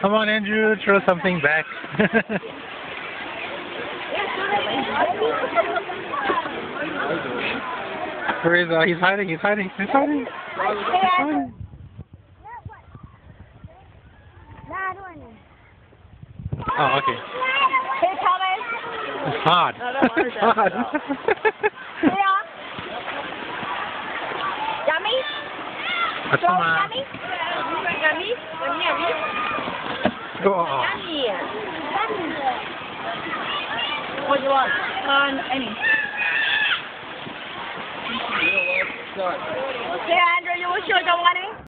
Come on, Andrew, throw something back. Where is uh, he's hiding, he's hiding, he's hiding. He's hiding. Oh, okay. Hey, Thomas. It's hard. No, it's about hard. Yummy? What's So yummy? Yummy? Yummy, yummy? Oh. What do you want? Um, any. Hey, Andrew, you will show the money?